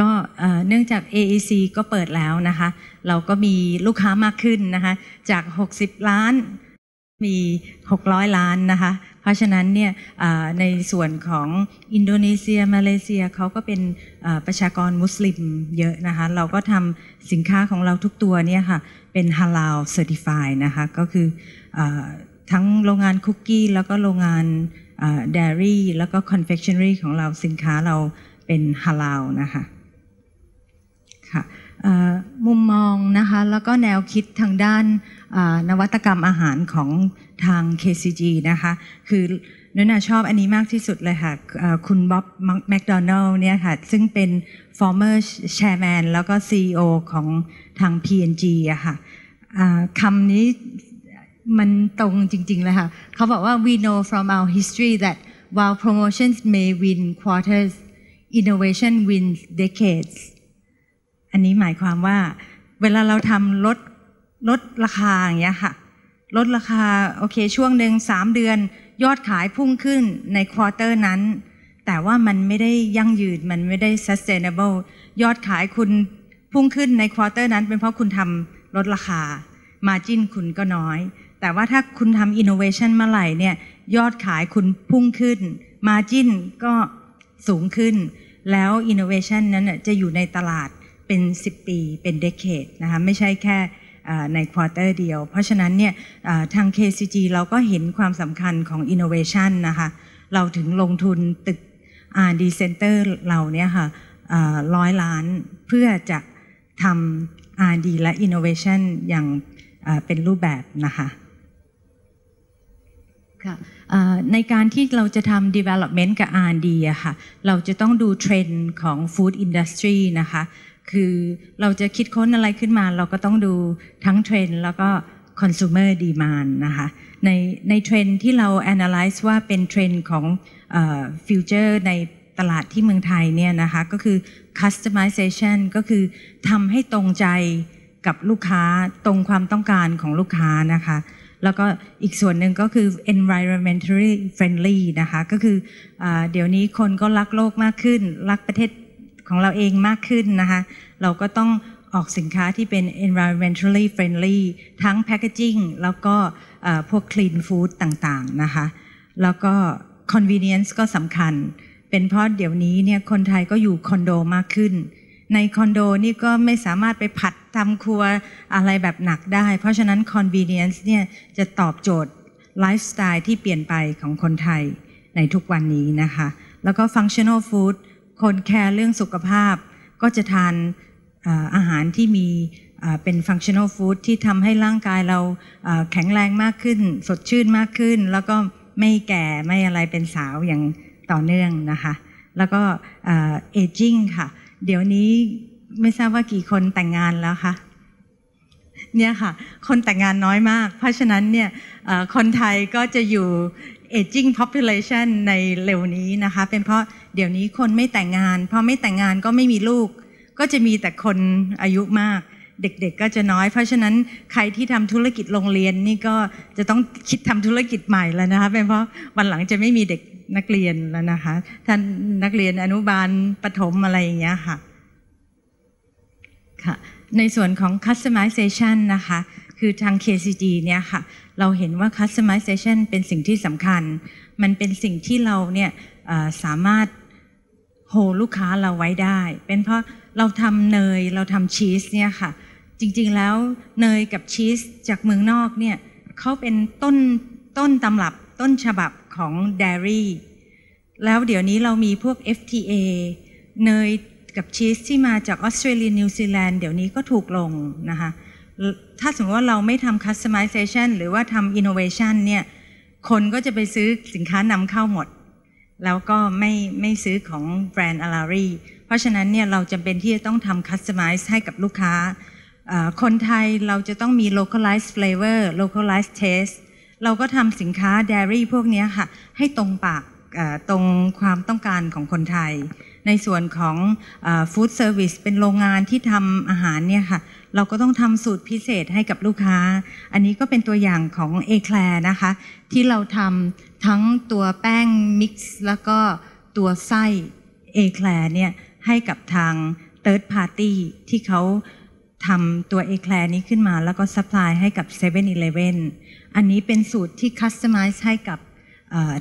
ก็เนื่องจาก AEC ก็เปิดแล้วนะคะ เราก็มีลูกค้ามากขึ้นนะคะ จาก 60 ล้านมี 600 ล้านนะคะ เพราะฉะนั้นเนี่ยในส่วนของอินโดนีเซีย มาเลเซียเขาก็เป็นประชากรมุสลิมเยอะนะคะ เราก็ทำสินค้าของเราทุกตัวเนี่ยค่ะ เป็นฮาลาลเซอร์ติฟายนะคะ ก็คืออทั้งโรงงานคุกกี้ แล้วก็โรงงานdairy แล้วก็ confectionery ของเราสินค้าเราเป็นฮาลาลนะคะ ค่ะมุมมองนะคะแล้วก็แนวคิดทางด้านนวัตกรรมอาหารของทาง KCG นะคะคือนุนาชอบอันนี้มากที่สุดเลยค่ะคุณบ๊อบแมคโดนัลล์เนี่ยค่ะซึ่งเป็น former chairman แล้วก็ CEO ของทาง P&G อะค่ะคำนี้มันตรงจริง ๆ เลยค่ะเขาบอกว่า we know from our history that while promotions may win quarters innovation wins decades อันนี้หมายความว่า เวลาเราทำลดลดราคาอย่างเงี้ยค่ะ ลดราคาโอเคช่วงหนึ่งสามเดือน ยอดขายพุ่งขึ้นใน quarter นั้น แต่ว่ามันไม่ได้ยั่งยืนมันไม่ได้ sustainable ยอดขายคุณพุ่งขึ้นใน quarter นั้น เป็นเพราะคุณทำลดราคา margin คุณก็น้อย แต่ว่าถ้าคุณทำ innovation เมื่อไหร่เนี่ยยอดขายคุณพุ่งขึ้น margin ก็สูงขึ้น แล้ว innovation นั้นจะอยู่ในตลาด เป็น 10 ปีเป็น decade นะคะไม่ใช่แค่ในควอเตอร์เดียว เพราะฉะนั้นเนี่ยทาง KCG เราก็เห็นความสำคัญของ innovation นะคะเราถึงลงทุนตึก R&D Center เราเนี่ยค่ะร้อยล้านเพื่อจะทำ R&D และ innovation อย่างเป็นรูปแบบนะคะค่ะในการที่เราจะทำ development กับ R&D อะค่ะ เราจะต้องดูเทรนด์ของ food industry นะคะ คือเราจะคิดค้นอะไรขึ้นมา เราก็ต้องดูทั้งเทรนด์แล้วก็ consumer demand นะคะในในเทรนด์ที่เรา analyze ว่าเป็นเทรนด์ของ future ในตลาดที่เมืองไทยเนี่ยนะคะก็คือ customization ก็คือทำให้ตรงใจกับลูกค้าตรงความต้องการของลูกค้านะคะ แล้วก็อีกส่วนหนึ่งก็คือ environmentally friendly นะคะ ก็คืออเดี๋ยวนี้คนก็รักโลกมากขึ้น รักประเทศ ของเราเองมากขึ้นนะคะ เราก็ต้องออกสินค้าที่เป็น environmentally friendly ทั้ง packaging แล้วก็พวก clean food ต่างๆนะคะ แล้วก็ convenience ก็สำคัญ เป็นเพราะเดี๋ยวนี้เนี่ยคนไทยก็อยู่คอนโดมากขึ้น ในคอนโดนี่ก็ไม่สามารถไปผัดทำครัวอะไรแบบหนักได้ เพราะฉะนั้น convenience เนี่ยจะตอบโจทย์ไลฟ์สไตล์ที่เปลี่ยนไปของคนไทยในทุกวันนี้นะคะ แล้วก็ functional food คนแคร์เรื่องสุขภาพก็จะทานอาหารที่มีเป็น functional food ที่ทำให้ร่างกายเราแข็งแรงมากขึ้น สดชื่นมากขึ้น แล้วก็ไม่แก่ไม่อะไรเป็นสาวอย่างต่อเนื่องนะคะ แล้วก็เอจิ้งค่ะ เดี๋ยวนี้ไม่ทราบว่ากี่คนแต่งงานแล้วคะเนี่ยค่ะ คนแต่งงานน้อยมาก เพราะฉะนั้นเนี่ยคนไทยก็จะอยู่ aging population ในเร็วนี้นะคะ เป็นเพราะ เดี๋ยวนี้คนไม่แต่งงานพอไม่แต่งงานก็ไม่มีลูก ก็จะมีแต่คนอายุมาก เด็กๆก็จะน้อย เพราะฉะนั้นใครที่ทำธุรกิจโรงเรียนนี่ก็จะต้องคิดทำธุรกิจใหม่แล้วนะคะเป็นเพราะวันหลังจะไม่มีเด็กนักเรียนแล้วนะคะท่านนักเรียนอนุบาลปฐมอะไรอย่างเงี้ยค่ะค่ะในส่วนของ customization นะคะ คือทาง KCG เนี่ยค่ะ เราเห็นว่า customization เป็นสิ่งที่สำคัญ มันเป็นสิ่งที่เราเนี่ยสามารถ โฮลูกค้าเราไว้ได้ เป็นเพราะเราทำเนยเราทำชีสเนี่ยค่ะ จริงๆแล้วเนยกับชีสจากเมืองนอกเนี่ยเขาเป็นต้นต้นตำรับต้นฉบับของเดรี่แล้วเดี๋ยวนี้เรามีพวก FTA เนยกับชีสที่มาจากออสเตรเลียนิวซีแลนด์เดี๋ยวนี้ก็ถูกลงนะคะถ้าสมมติว่าเราไม่ทำ customization หรือว่าทำ innovation เนี่ยคนก็จะไปซื้อสินค้านำเข้าหมด แล้วก็ไม่ไม่ซื้อของแบรนด์อารารีเพราะฉะนั้นเนี่ยเราจำเป็นที่จะต้องทำคัสตอมไมซ์ให้กับลูกค้า คนไทยเราจะต้องมี localized flavor localized taste เราก็ทำสินค้า dairy พวกนี้ค่ะ ให้ตรงปากตรงความต้องการของคนไทย ในส่วนของ food service เป็นโรงงานที่ทำอาหารเนี่ยค่ะ เราก็ต้องทำสูตรพิเศษให้กับลูกค้า อันนี้ก็เป็นตัวอย่างของเอแคลนะคะ ที่เราทำทั้งตัวแป้งมิกซ์แล้วก็ตัวไส้เอแคลเนี่ยให้กับทาง third party ที่เขาทำตัวเอแคลนี้ขึ้นมาแล้วก็ supply ให้กับ7 e เ e ่ e ออันนี้เป็นสูตรที่ customize ให้กับ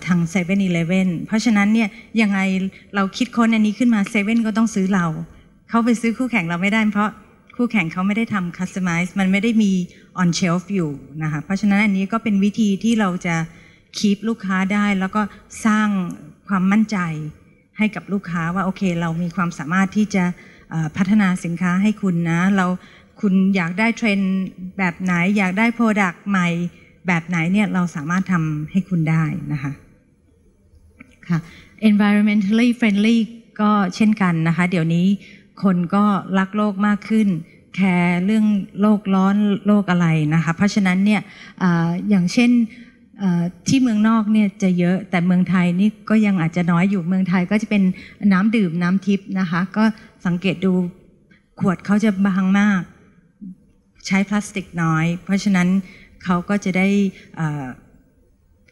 ทาง7 e เ e ่ e อเพราะฉะนั้นเนี่ยยังไงเราคิดค้นอันนี้ขึ้นมา7 e ก็ต้องซื้อเรา เขาไปซื้อคู่แข่งเราไม่ได้ เพราะคู่แข่งเขาไม่ได้ทำ customize มันไม่ได้มี on shelf อยู่นะคะเพราะฉะนั้นอันนี้ก็เป็นวิธีที่เราจะคีปลูกค้าได้ แล้วก็สร้างความมั่นใจให้กับลูกค้าว่าโอเค เรามีความสามารถที่จะพัฒนาสินค้าให้คุณนะ เราคุณอยากได้เทรนด์แบบไหนอยากได้โปรดักต์ใหม่ แบบไหนเนี่ยเราสามารถทำให้คุณได้นะคะค่ะ environmentally friendly ก็เช่นกันนะคะ เดี๋ยวนี้คนก็รักโลกมากขึ้น แคร์เรื่องโลกร้อนโลกอะไรนะคะ เพราะฉะนั้นเนี่ยออย่างเช่นที่เมืองนอกเนี่ยจะเยอะแต่เมืองไทยนี่ก็ยังอาจจะน้อยอยู่เมืองไทยก็จะเป็นน้ำดื่มน้ำทิพย์นะคะ ก็สังเกตดูขวดเขาจะบางมาก ใช้พลาสติกน้อย เพราะฉะนั้น เขาก็จะได้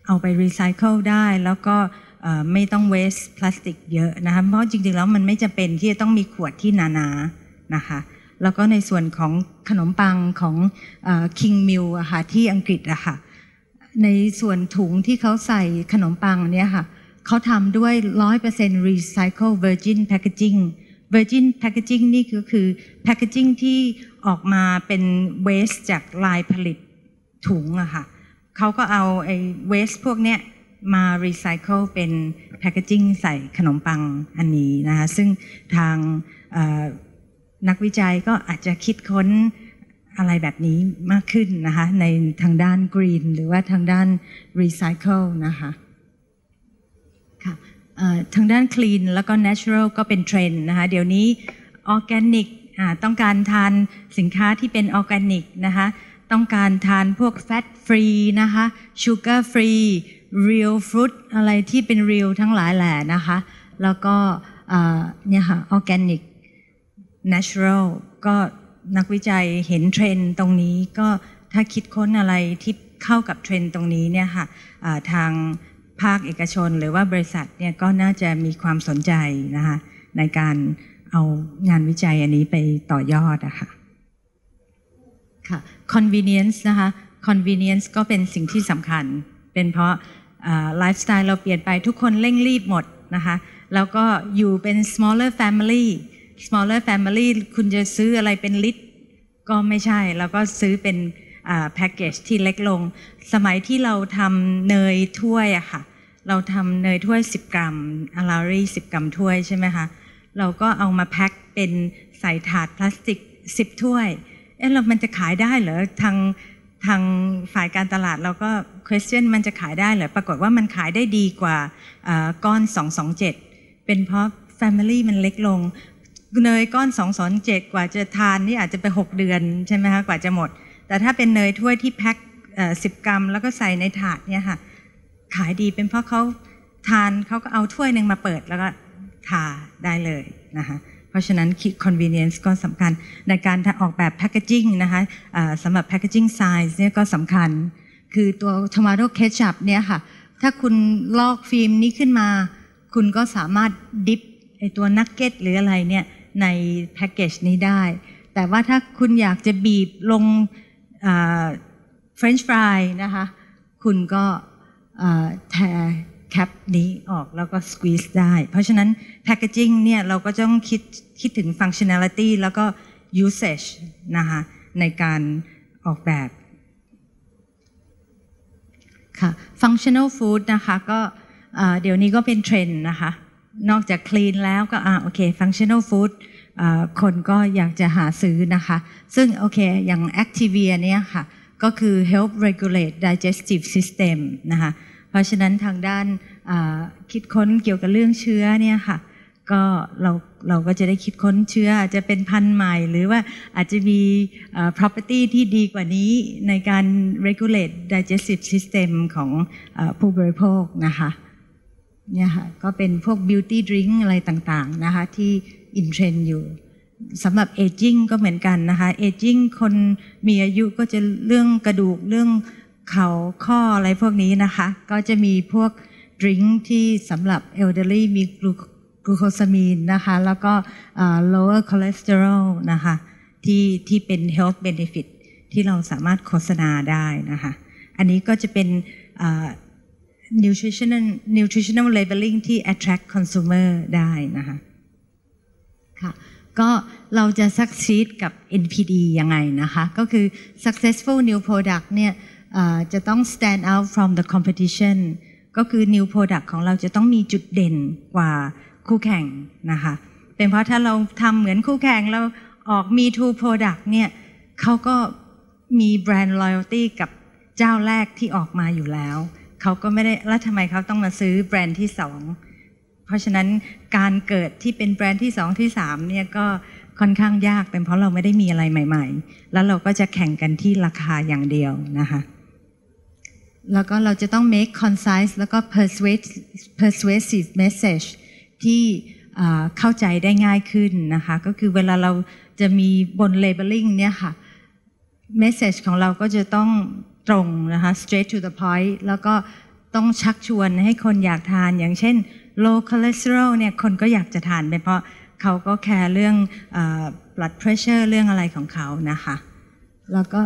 เอาไปรีไซเคิลได้แล้วก็ไม่ต้องเวสพลาสติกเยอะนะคะเพราะจริงๆแล้วมันไม่จะเป็นที่จะต้องมีขวดที่หนาๆนะคะแล้วก็ในส่วนของขนมปังของ King Mill อะค่ะที่อังกฤษอะค่ะในส่วนถุงที่เขาใส่ขนมปังเนี่ยค่ะเขาทำด้วย 100% recycle virgin packaging virgin packaging นี่ก็คือ packaging ที่ออกมาเป็น waste จากลายผลิต ถุงอะค่ะเขาก็เอาไอ้ waste พวกเนี้ยมา recycle เป็น packaging ใส่ขนมปังอันนี้นะคะซึ่งทางนักวิจัยก็อาจจะคิดค้นอะไรแบบนี้มากขึ้นนะคะในทางด้านกรีนหรือว่าทางด้านรีไซเคิลนะคะค่ะทางด้านคลีนแล้วก็ natural ก็เป็นเทรนด์นะคะเดี๋ยวนี้ออร์แกนิกต้องการทานสินค้าที่เป็นออร์แกนิกนะคะ ต้องการทานพวก fat free นะคะ sugar free real fruit อะไรที่เป็น real ทั้งหลายแหล่นะคะ แล้วก็เนี่ยค่ะออร์แกนิก natural ก็นักวิจัยเห็นเทรนด์ตรงนี้ก็ถ้าคิดค้นอะไรที่เข้ากับเทรนด์ตรงนี้เนี่ยค่ะทางภาคเอกชนหรือว่าบริษัทเนี่ยก็น่าจะมีความสนใจนะคะในการเอางานวิจัยอันนี้ไปต่อยอดอะค่ะค่ะ convenience นะคะ convenience ก็เป็นสิ่งที่สำคัญ เป็นเพราะไลฟ์สไตล์เราเปลี่ยนไปทุกคนเร่งรีบหมดนะคะ แล้วก็อยู่เป็น smaller family smaller family คุณจะซื้ออะไรเป็นลิตรก็ไม่ใช่ แล้วก็ซื้อเป็นแพ็กเกจที่เล็กลง สมัยที่เราทำเนยถ้วยอะค่ะ เราทำเนยถ้วย 10 กรัมอารารี10 กรัมถ้วยใช่ไหมคะ เราก็เอามาแพ็คเป็นใส่ถาดพลาสติก 10 ถ้วย เอ๊ะเรามันจะขายได้เหรอทางทางฝ่ายการตลาดเราก็ question มันจะขายได้เหรอปรากฏว่ามันขายได้ดีกว่าก้อน 227 เป็นเพราะ Family มันเล็กลงเนยก้อน2 2 7 กว่าจะทานนี่อาจจะไป 6 เดือนใช่ไหมคะกว่าจะหมด แต่ถ้าเป็นเนยถ้วยที่แพ็คสิบกรัม แล้วก็ใส่ในถาดเนี่ยค่ะขายดีเป็นเพราะเขาทานเขาก็เอาถ้วยหนึ่งมาเปิดแล้วก็ทาได้เลยนะคะ เพราะฉะนั้น convenience ก็สำคัญในการออกแบบ packaging นะคะะสำหรับ packaging size เนี่ยก็สำคัญ คือตัว tomato ketchup เนี่ยค่ะ ถ้าคุณลอกฟิล์มนี้ขึ้นมา คุณก็สามารถดิฟไอตัวนักเก็ตหรืออะไรเนี่ยในแพ็กเกจนี้ได้ แต่ว่าถ้าคุณอยากจะบีบลงเฟรนช์ฟรายนะคะ คุณก็ take cap นี้ออกแล้วก็ squeeze ได้ เพราะฉะนั้น packaging เนี่ยเราก็ต้องคิดคิดถึงฟังชั่น a ลิตี้แล้วก็ usage นะคะในการออกแบบค่ะ functional food นะคะก็เดี๋ยวนี้ก็เป็นเทรนด์นะคะ นอกจาก clean แล้วก็อ่าโอเค functional food คนก็อยากจะหาซื้อนะคะ ซึ่งโอเคอย่าง Activia เนี่ยค่ะ ก็คือ help regulate digestive system นะคะ เพราะฉะนั้นทางด้านคิดค้นเกี่ยวกับเรื่องเชื้อเนี่ยค่ะก็เราเราก็จะได้คิดค้นเชื้ออาจจะเป็นพันธุ์ใหม่หรือว่าอาจจะมี property ที่ดีกว่านี้ในการ regulate digestive system ของผู้บริโภคนะคะเนี่ยค่ะก็เป็นพวก beauty drink อะไรต่างๆนะคะที่อินเทรนด์อยู่สำหรับ aging ก็เหมือนกันนะคะ aging คนมีอายุก็จะเรื่องกระดูกเรื่อง เข่าข้ออะไรพวกนี้นะคะ ก็จะมีพวก drink ที่สำหรับ elderly มีกลูโคซามีนนะคะ แล้วก็ lower cholesterol นะคะที่ที่เป็น health benefit ที่เราสามารถโฆษณาได้นะคะ อันนี้ก็จะเป็น nutritional nutritional labeling ที่ attract consumer ได้นะคะค่ะก็เราจะ succeed กับ NPD ยังไงนะคะ ก็คือ successful new product เนี่ย จะต้อง stand out from the competition ก็คือ new product ของเราจะต้องมีจุดเด่นกว่าคู่แข่งนะคะ เป็นเพราะถ้าเราทำเหมือนคู่แข่งเราออก me too product เนี่ยเขาก็มีแบรนด์ loyalty กับเจ้าแรกที่ออกมาอยู่แล้ว เขาก็ไม่ได้ แล้วทำไมเขาต้องมาซื้อแบรนด์ที่สอง เพราะฉะนั้นการเกิดที่เป็นแบรนด์ที่สองที่สามเนี่ยก็ค่อนข้างยากเป็นเพราะเราไม่ได้มีอะไรใหม่ ๆ แล้วเราก็จะแข่งกันที่ราคาอย่างเดียวนะคะ แล้วก็เราจะต้อง make concise แล้วก็ persuade persuasive message ที่เข้าใจได้ง่ายขึ้นนะคะ ก็คือเวลาเราจะมีบน labeling เนี่ยค่ะ message ของเราก็จะต้องตรงนะคะ straight to the point แล้วก็ต้องชักชวนให้คนอยากทาน อย่างเช่น low cholesterol เนี่ยคนก็อยากจะทานเป็นเพราะเขาก็แคร์เรื่อง blood pressure เรื่องอะไรของเขานะคะ แล้วก็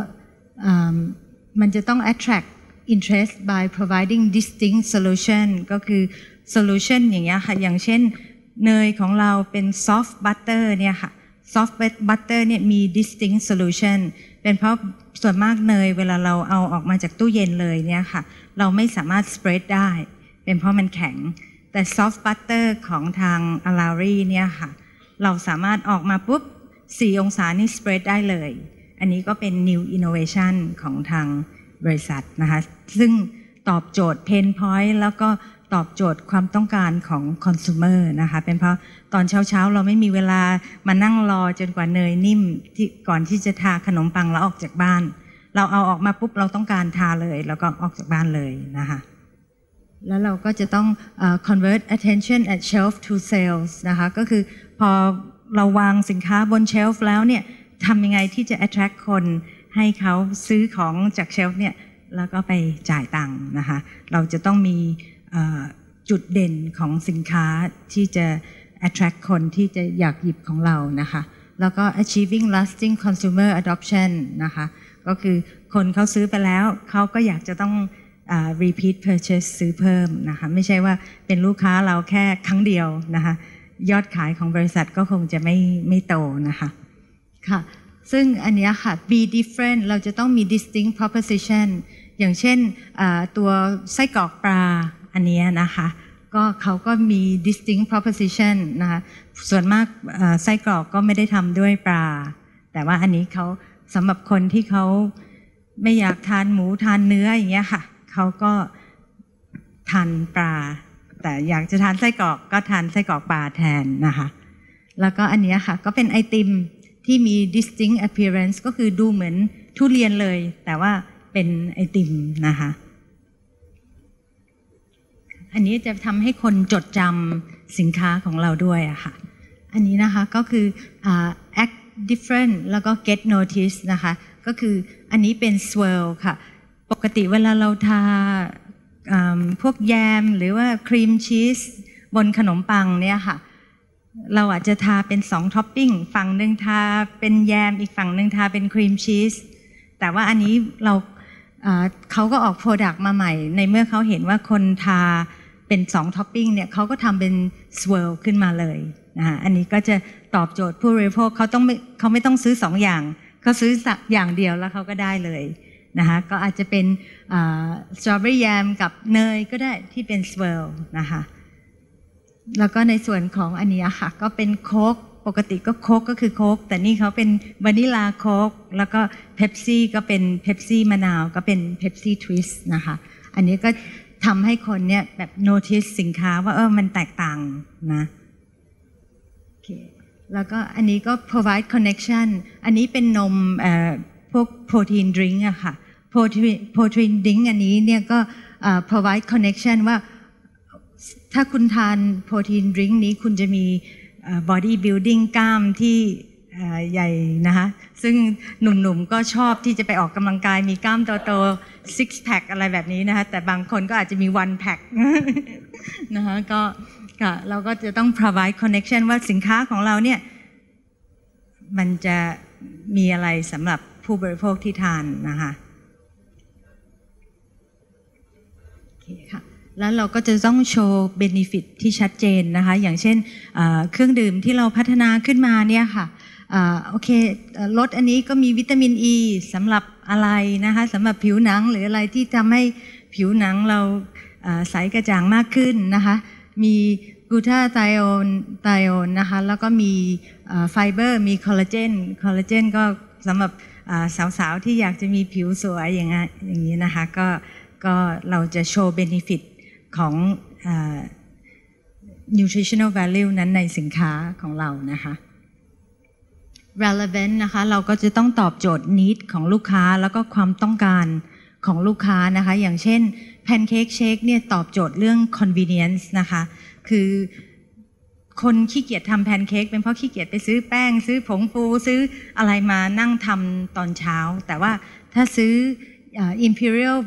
มันจะต้อง attract interest by providing distinct solution ก็คือ solution อย่างเงี้ยค่ะ อย่างเช่นเนยของเราเป็น soft butter เนี่ยค่ะ soft butter เนี่ยมี distinct solution เป็นเพราะส่วนมากเนยเวลาเราเอาออกมาจากตู้เย็นเลยเนี่ยค่ะ เราไม่สามารถ spread ได้ เป็นเพราะมันแข็ง แต่ soft butter ของทาง a l a r i เนี่ยค่ะ เราสามารถออกมาปุ๊บ 4 องศานี่ spread ได้เลย อันนี้ก็เป็น new innovation ของทาง บริษัทนะคะซึ่งตอบโจทย์ pain point แล้วก็ตอบโจทย์ความต้องการของ consumer นะคะเป็นเพราะตอนเช้าๆ เราไม่มีเวลามานั่งรอจนกว่าเนยนิ่มที่ก่อนที่จะทาขนมปังแล้วออกจากบ้าน เราเอาออกมาปุ๊บเราต้องการทาเลย แล้วก็ออกจากบ้านเลยนะคะแล้วเราก็จะต้อง convert attention at shelf to sales นะคะก็คือพอเราวางสินค้าบนเชลฟ์แล้วเนี่ยทำยังไงที่จะ attract คน ให้เขาซื้อของจากเชลฟ์เนี่ยแล้วก็ไปจ่ายตังค์นะคะ เราจะต้องมีจุดเด่นของสินค้าที่จะ attract คนที่จะอยากหยิบของเรานะคะ แล้วก็ achieving lasting consumer adoption นะคะ ก็คือคนเขาซื้อไปแล้ว เขาก็อยากจะต้อง repeat purchase ซื้อเพิ่มนะคะ ไม่ใช่ว่าเป็นลูกค้าเราแค่ครั้งเดียวนะคะ ยอดขายของบริษัทก็คงจะไม่ไม่โตนะคะ ค่ะ ซึ่งอันนี้ค่ะ be different เราจะต้องมี distinct proposition อย่างเช่นตัวไส้กรอกปลาอันนี้นะคะก็เขาก็มี distinct proposition นะคะส่วนมากไส้กรอกก็ไม่ได้ทำด้วยปลา แต่ว่าอันนี้เขาสำหรับคนที่เขาไม่อยากทานหมูทานเนื้ออย่างเงี้ยค่ะเขาก็ทานปลา แต่อยากจะทานไส้กรอกก็ทานไส้กรอกปลาแทนนะคะ แล้วก็อันนี้ค่ะก็เป็นไอติม ที่มี distinct appearance ก็คือดูเหมือนทุเรียนเลย แต่ว่าเป็นไอติมนะคะ อันนี้จะทำให้คนจดจำสินค้าของเราด้วยอะค่ะ อันนี้นะคะก็คือ act different แล้วก็ get notice นะคะ ก็คืออันนี้เป็น swirl ค่ะ ปกติเวลาเราทาพวกแยมหรือว่าครีมชีสบนขนมปังเนี่ยค่ะ เราอาจจะทาเป็นสองท็อปปิ้งฝั่งหนึ่งทาเป็นแยมอีกฝั่งหนึ่งทาเป็นครีมชีสแต่ว่าอันนี้เราเขาก็ออก product มาใหม่ ในเมื่อเขาเห็นว่าคนทาเป็นสองท็อปปิ้งเนี่ยเขาก็ทำเป็น swirl ขึ้นมาเลยนะคะอันนี้ก็จะตอบโจทย์ผู้บริโภคเขาต้องไม่เขาไม่ต้องซื้อสองอย่างเขาซื้อสักอย่างเดียวแล้วเขาก็ได้เลยนะคะก็อาจจะเป็นสตรอเบอรี่แยมกับเนยก็ได้ที่เป็น swirl นะคะ แล้วก็ในส่วนของอันนี้ค่ะ ก็เป็นโค้กปกติก็โค้กก็คือโค้กแต่นี่เขาเป็น Vanilla Coke แล้วก็เพปซี่ก็เป็นเพปซี่มะนาว ก็เป็น Pepsi Twist นะคะ อันนี้ก็ทำให้คนเนี่ยแบบ notice สินค้าว่าเออมันแตกต่างนะโอเคแล้วก็อันนี้ก็ provide connection อันนี้เป็นนมพวก protein drink อะค่ะ protein protein drink อันนี้เนี่ยก็ provide connection ว่า ถ้าคุณทาน protein drink นี้คุณจะมีบอดี้บิ l ดิ้งกล้ามที่ใหญ่นะคะซึ่งหนุ่มๆก็ชอบที่จะไปออกกำลังกายมีกล้ามโตๆ six pack อะไรแบบนี้นะคะแต่บางคนก็อาจจะมี one pack นะคะก็ค่ะเราก็จะต้อง provide connection ว่าสินค้าของเราเนี่ย มันจะมีอะไรสำหรับผู้บริโภคที่ทานนะคะโอเคค่ะ แล้วเราก็จะต้องโชว์เบนฟิตที่ชัดเจนนะคะ อย่างเช่นเครื่องดื่มที่เราพัฒนาขึ้นมาเนี่ยค่ะอโอเครสอันนี้ก็มีวิตามินอ e ีสำหรับอะไรนะคะสำหรับผิวหนังหรืออะไรที่ทำให้ผิวหนังเราใสกระจ่างมากขึ้นนะคะ มีกลูตาไทโอนไทโอนนะคะ แล้วก็มีไฟเบอร์ มีคอลลาเจน คอลลาเจนก็สำหรับสาวๆ ที่อยากจะมีผิวสวยอย่างเงี้ยอย่างนี้นะคะ ก็ก็เราจะโชว์เบนฟิต ของอ nutritional value นั้นในสินค้าของเรานะคะ relevant นะคะ เราก็จะต้องตอบโจทย์ need ของลูกค้าแล้วก็ความต้องการของลูกค้านะคะ อย่างเช่น pancake shake เนี่ยตอบโจทย์เรื่อง convenience นะคะ คือคนขี้เกียจทำแพนเค้กเป็นเพราะขี้เกียจไปซื้อแป้ง ซื้อผงฟูซื้ออะไรมานั่งทำตอนเช้า แต่ว่าถ้าซื้อ imperial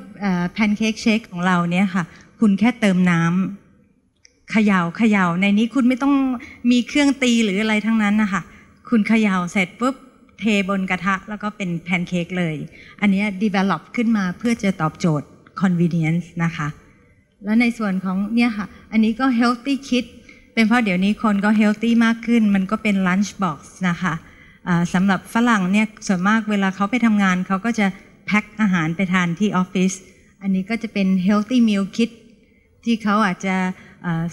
pancake shake ของเราเนี่ยค่ะ คุณแค่เติมน้ำเขย่าเขย่าในนี้คุณไม่ต้องมีเครื่องตีหรืออะไรทั้งนั้นนะคะคุณเขย่าเสร็จปุ๊บเทบนกระทะแล้วก็เป็นแพนเค้กเลย อันนี้ develop ขึ้นมาเพื่อจะตอบโจทย์ convenience นะคะ แล้วในส่วนของเนี่ยค่ะ อันนี้ก็ healthy kit เป็นเพราะเดี๋ยวนี้คนก็ healthy มากขึ้น มันก็เป็น lunch box นะคะสำหรับฝรั่งเนี่ยส่วนมากเวลาเขาไปทำงานเขาก็จะแพ็คอาหารไปทานที่ออฟฟิศ อันนี้ก็จะเป็น healthy meal kit ที่เขาอาจจะ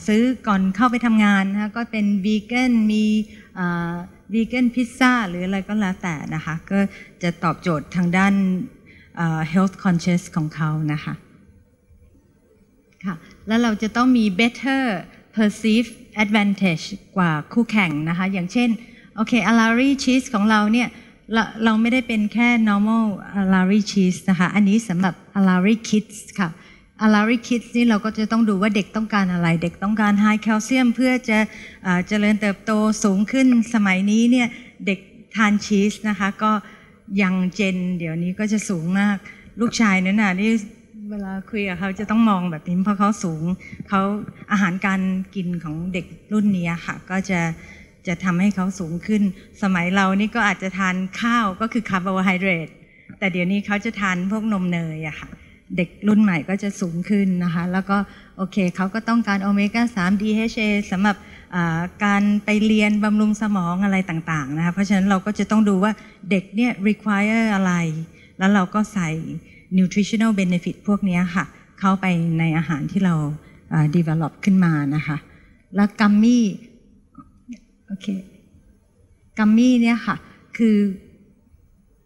ซื้อก่อนเข้าไปทำงานนะคะก็เป็นวีแกนมีวีแกนพิซซ่าหรืออะไรก็แล้วแต่นะคะก็จะตอบโจทย์ทางด้าน health conscious ของเขานะคะค่ะแล้วเราจะต้องมี better perceived advantage กว่าคู่แข่งนะคะ อย่างเช่น โอเค alari cheese ของเราเนี่ยเราเราไม่ได้เป็นแค่ normal alari cheese นะคะ อันนี้สำหรับ alari kids ค่ะ alari kids นี่เราก็จะต้องดูว่าเด็กต้องการอะไร เด็กต้องการ high calcium เพื่อจะเอ่อเจริญเติบโตสูงขึ้นสมัยนี้เนี่ยเด็กทานชีสนะคะ ก็ยังเจน เดี๋ยวนี้ก็จะสูงมาก ลูกชายนั่นน่ะนี่เวลาคุยกับเขาจะต้องมองแบบนี้เพราะเขาสูงเขาอาหารการกินของเด็กรุ่นนี้ค่ะ ก็จะจะทำให้เขาสูงขึ้น สมัยเรานี่ก็อาจจะทานข้าวก็คือคาร์โบไฮเดรตแต่เดี๋ยวนี้เขาจะทานพวกนมเนยอะค่ะ เด็กรุ่นใหม่ก็จะสูงขึ้นนะคะ แล้วก็โอเคเขาก็ต้องการโอเมก้า 3 DHA สำหรับการไปเรียนบำรุงสมองอะไรต่างๆนะคะเพราะฉะนั้นเราก็จะต้องดูว่าเด็กเนี่ย require อะไร แล้วเราก็ใส่ nutritional benefit พวกนี้ค่ะ เข้าไปในอาหารที่เรา develop ขึ้นมานะคะ แล้วกัมมี่โอเคกัมมี่เนี่ยค่ะ คือ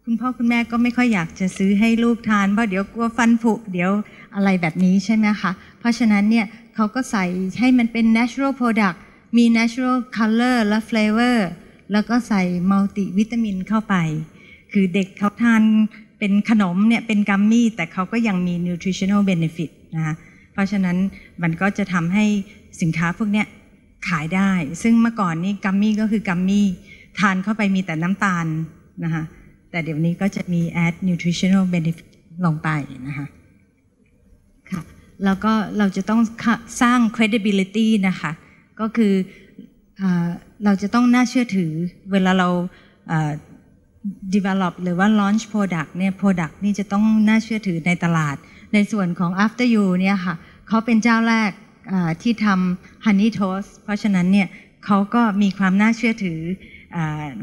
คุณพ่อคุณแม่ก็ไม่ค่อยอยากจะซื้อให้ลูกทานเพราะเดี๋ยวกลัวฟันผุเดี๋ยวอะไรแบบนี้ใช่ไหมคะเพราะฉะนั้นเนี่ยเขาก็ใส่ให้มันเป็น natural product มี natural color และ flavor แล้วก็ใส่มัลติวิตามินเข้าไป คือเด็กเขาทานเป็นขนมเนี่ยเป็นกัมมี่ แต่เขาก็ยังมี nutritional benefit นะคะเพราะฉะนั้นมันก็จะทำให้สินค้าพวกเนี้ยขายได้ ซึ่งเมื่อก่อนนี่กัมมี่ก็คือกัมมี่ ทานเข้าไปมีแต่น้ำตาลนะคะ แต่เดี๋ยวนี้ก็จะมี add nutritional benefit ลงไปนะคะค่ะแล้วก็เราจะต้องสร้าง credibility นะคะก็คืออเราจะต้องน่าเชื่อถือเวลาเรา develop หรือว่า launch product เนี่ย product นี่จะต้องน่าเชื่อถือในตลาด ในส่วนของ after you เนี่ยค่ะเขาเป็นเจ้าแรกที่ทำ honey toast เพราะฉะนั้นเนี่ยเขาก็มีความน่าเชื่อถือ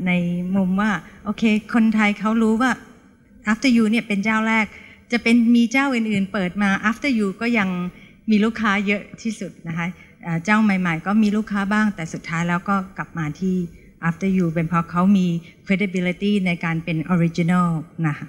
ในมุมว่าโอเค คนไทยเขารู้ว่า after you เนี่ยเป็นเจ้าแรก จะเป็นมีเจ้าอื่นๆ เปิดมา after you ก็ยังมีลูกค้าเยอะที่สุดนะคะเจ้าใหม่ๆ ก็มีลูกค้าบ้างแต่สุดท้ายแล้วก็กลับมาที่ after you เป็นเพราะเขามี credibility ในการเป็น original นะคะ